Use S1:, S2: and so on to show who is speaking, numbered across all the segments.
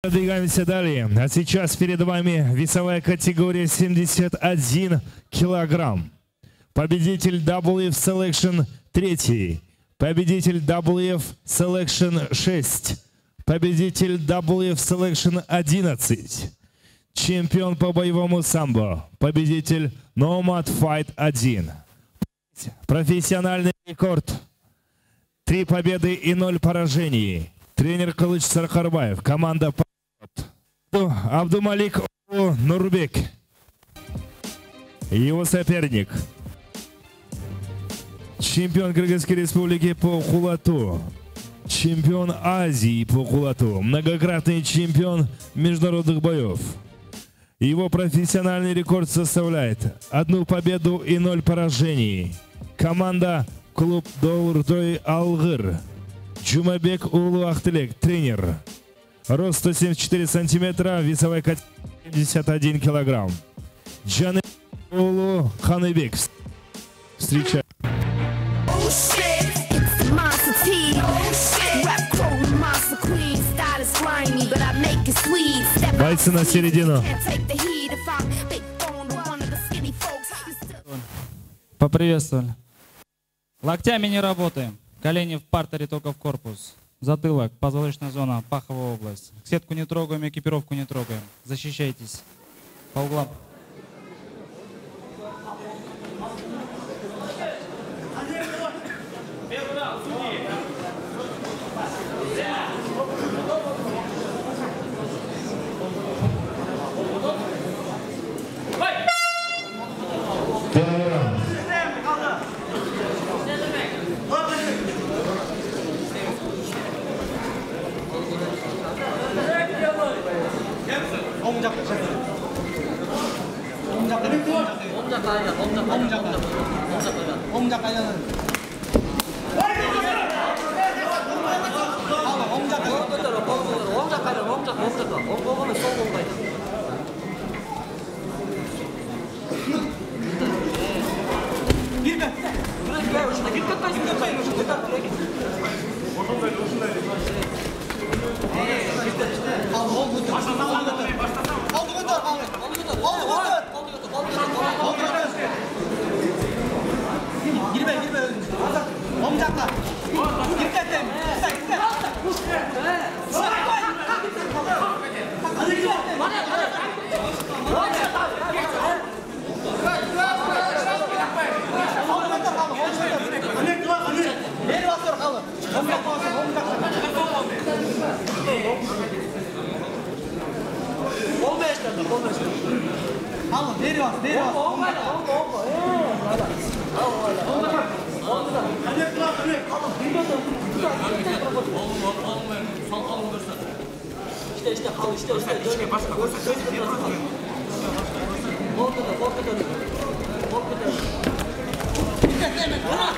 S1: Продвигаемся далее. А сейчас перед вами весовая категория 71 килограмм. Победитель WF Selection 3. Победитель WF Selection 6. Победитель WF Selection 11. Чемпион по боевому самбо. Победитель Nomad Fight 1. Профессиональный рекорд. Три победы и ноль поражений. Тренер Кылыч Саркарбаев. Команда Абдумалик Нурбек. Его соперник. Чемпион Кыргызской республики по хулату. Чемпион Азии по хулату. Многократный чемпион международных боев. Его профессиональный рекорд составляет одну победу и ноль поражений. Команда клуб Долуртой Алгыр. Джумабек Улу Ахтылек, тренер. Рост 174 сантиметра, весовая категория 71 килограмм. Джаны Улу Ханыбек. Встречаем. Бойцы на середину.
S2: Поприветствовали. Локтями не работаем. Колени в партере, только в корпус. Затылок, позвоночная зона, паховая область. Сетку не трогаем, экипировку не трогаем. Защищайтесь. По углам. Первый!
S3: 엄자 가야, 엄자
S4: 가야, 엄자 가야, 엄자 가야.
S3: 엄자 가야는. 엄자 가야. 엄자
S4: 가야, 엄자 가야, 엄자 가야. 엄거는 소금 가야.
S3: 일단. 그래,
S4: 그래, 오시다. 일단, 일단, 일단, 일단. 오신다, 오신다.
S3: Girme girme. Omzakla. Girme. Girme.
S4: Girme. Girme.
S3: Vamos, delos,
S4: delos. İşte işte halı işte işte dönüyor. Başka başka dönüyor. Korkutu korkutu. Korkutu. Bir de hemen bırak.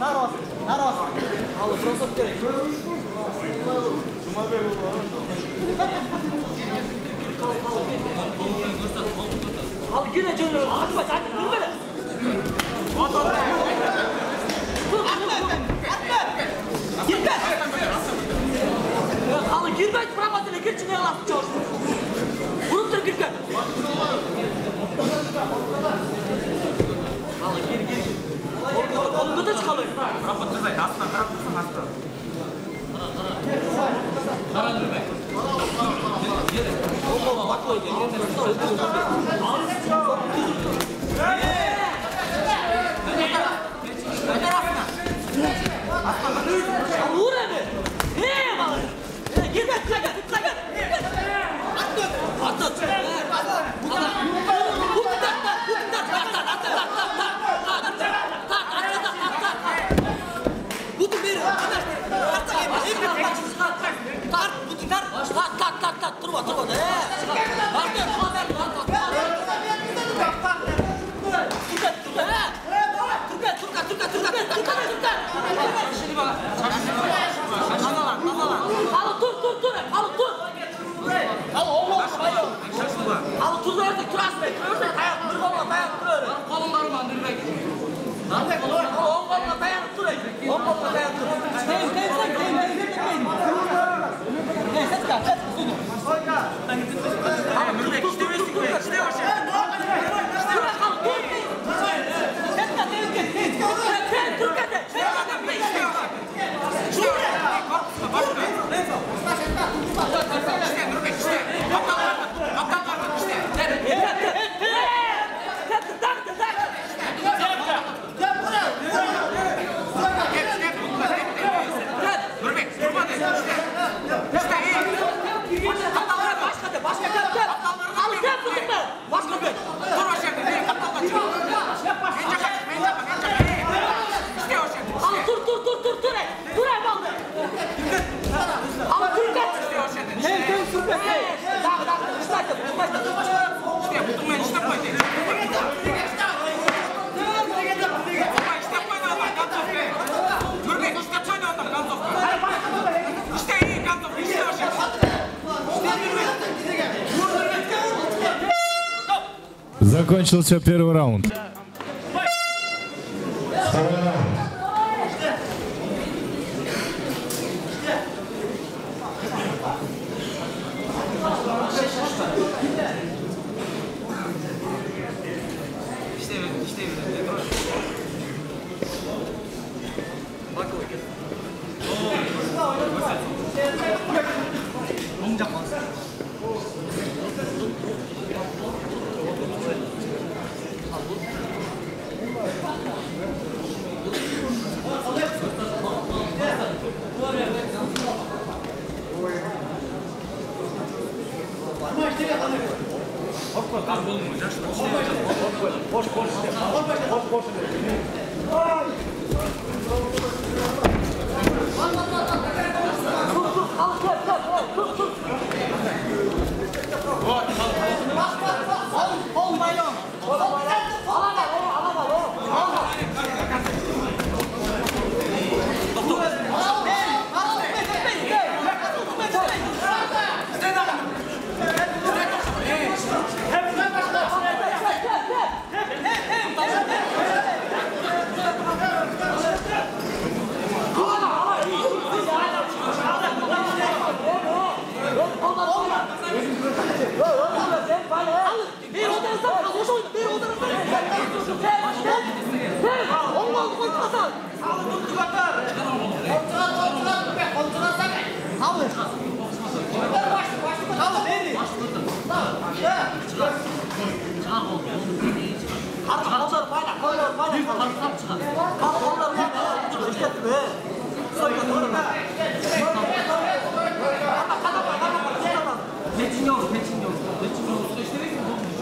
S3: на рост, на рост.
S4: Алло, просто теперь. Abi yine canım. Hadi bak hadi dur böyle. At at. Vur vur. Gir be. Al gir be. Bırak atını gir çıkıyor lan. Vurup dur gir be. Buradaki kalır. Kapı düzey. Aslan kapı hatta. Karan düzey. Baba bak koydu. Vur abi. Hey balık. Gir bak. Atlat. Atlat. Atlat. tuz artık trust me. Görürsen dayanıp durma bana dayanıp dur öyle. Lan kolumdan bandır be. Lan be kolumdan. Lan kolumdan dayanıp dur öyle. Lan kolumdan dayanıp dur. Değil değil değil değil.
S1: Закончился первый раунд.
S4: 대칭형 대칭형 수술 시대에서 먹으면 되죠.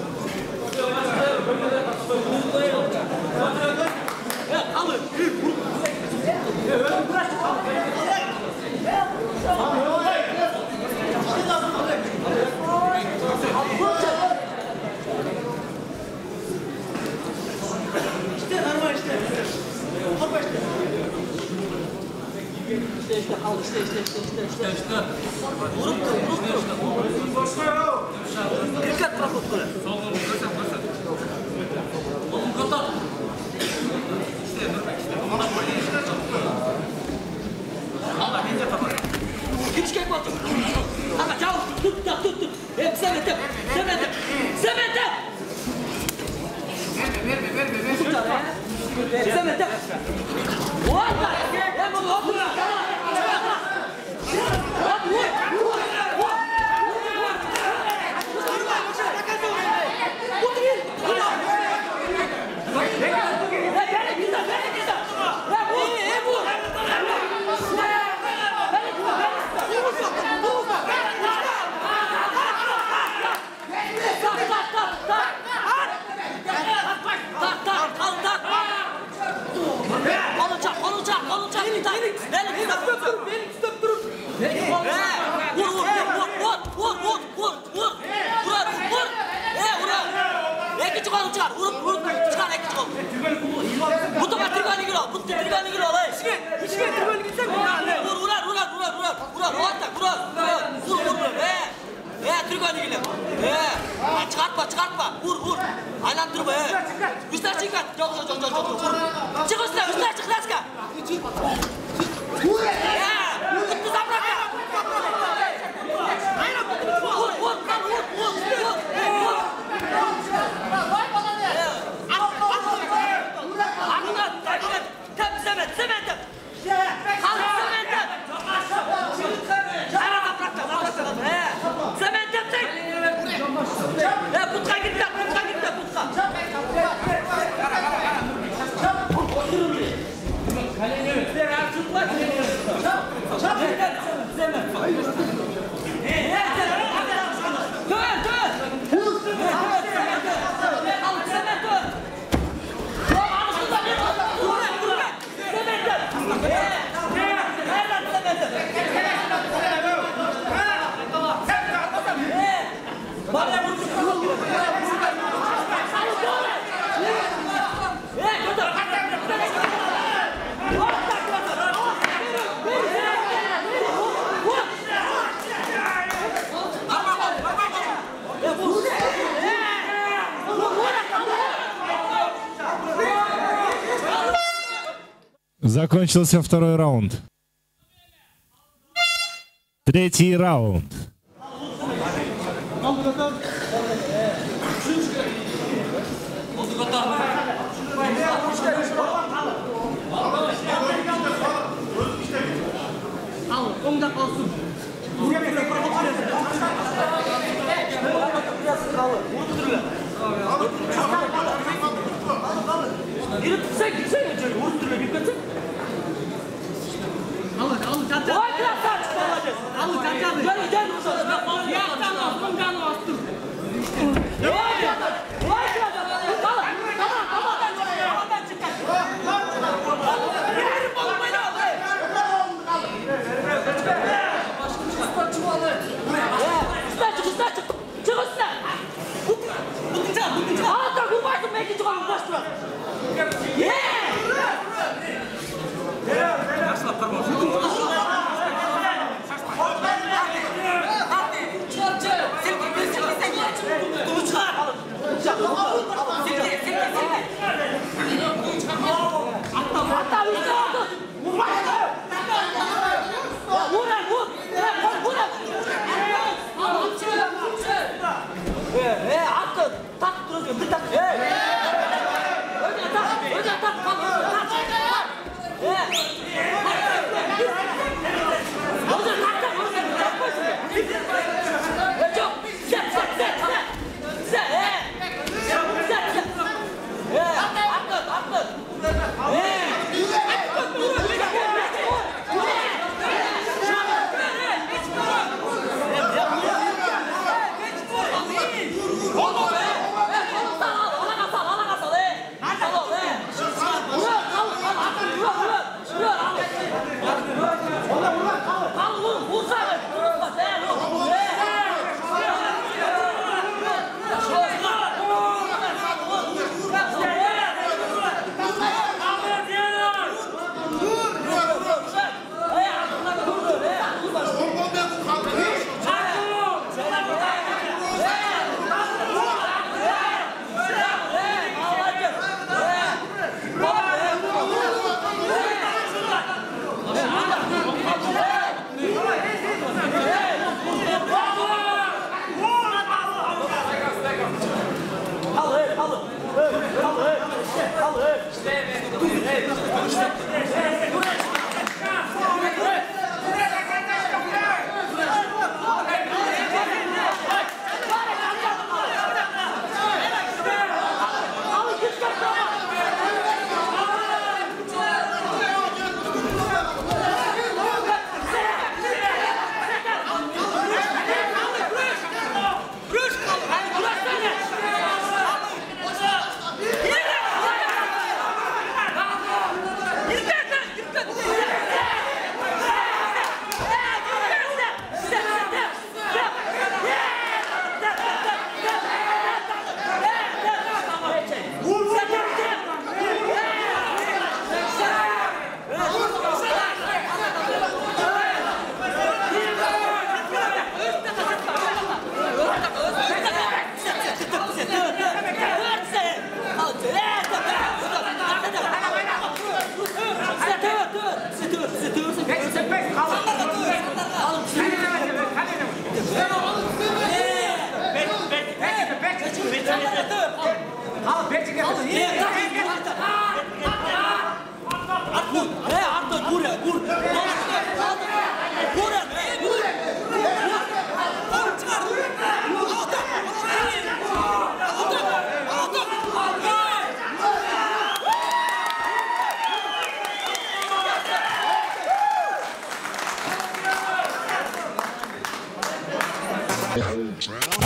S4: іште халық іште іште іште іште іште іште тұр Чего сюда, встать, Чехнаска! Ты забрака!
S1: Закончился второй раунд. Третий раунд.
S4: Ой, красавчик, молодец! А ну, Татьяна! Дядь, дядь, дядь, дядь, дядь, Stay there, stay there, stay there, stay there.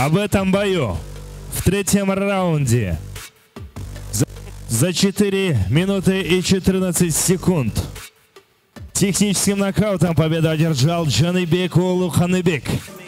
S1: об этом бою. в третьем раунде. За, за 4 минуты и 14 секунд. Техническим нокаутом победу одержал Джаныбек Улуханыбек. Улуханыбек.